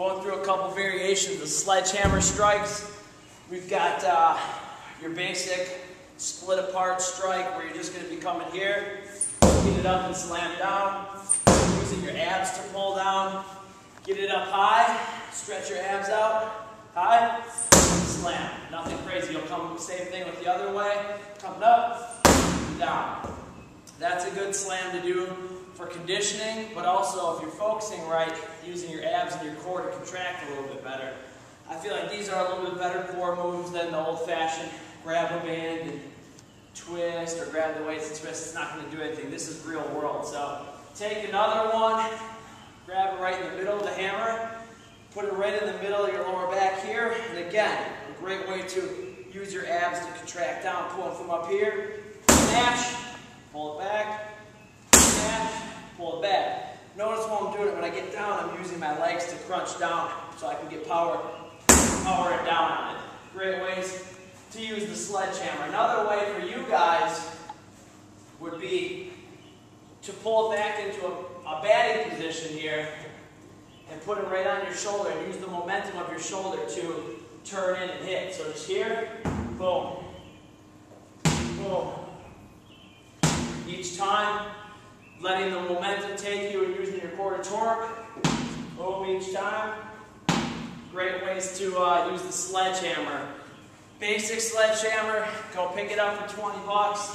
Going through a couple variations of sledgehammer strikes. We've got uh, your basic split apart strike where you're just going to be coming here, get it up and slam down, using your abs to pull down, get it up high, stretch your abs out, high, slam. Nothing crazy. You'll come same thing with the other way, coming up, down. That's a good slam to do for conditioning, but also if you're focusing right, using your abs and your core to contract a little bit better. I feel like these are a little bit better core moves than the old-fashioned grab a band and twist or grab the weights and twist. It's not going to do anything. This is real world. So take another one, grab it right in the middle of the hammer, put it right in the middle of your lower back here, and again, a great way to use your abs to contract down, pulling from up here, snatch, pull it back, snatch, pull it back. Notice while I'm doing it, when I get down, I'm using my legs to crunch down so I can get power, power it down on it. Great ways to use the sledgehammer. Another way for you guys would be to pull back into a, a batting position here and put it right on your shoulder and use the momentum of your shoulder to turn in and hit. So just here, boom, boom. Each time, letting the momentum take you and using your core to torque. Boom each time. Great ways to uh, use the sledgehammer. Basic sledgehammer, go pick it up for 20 bucks.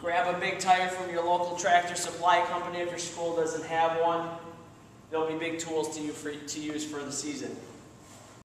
Grab a big tire from your local tractor supply company if your school doesn't have one. There'll be big tools to, you for, to use for the season.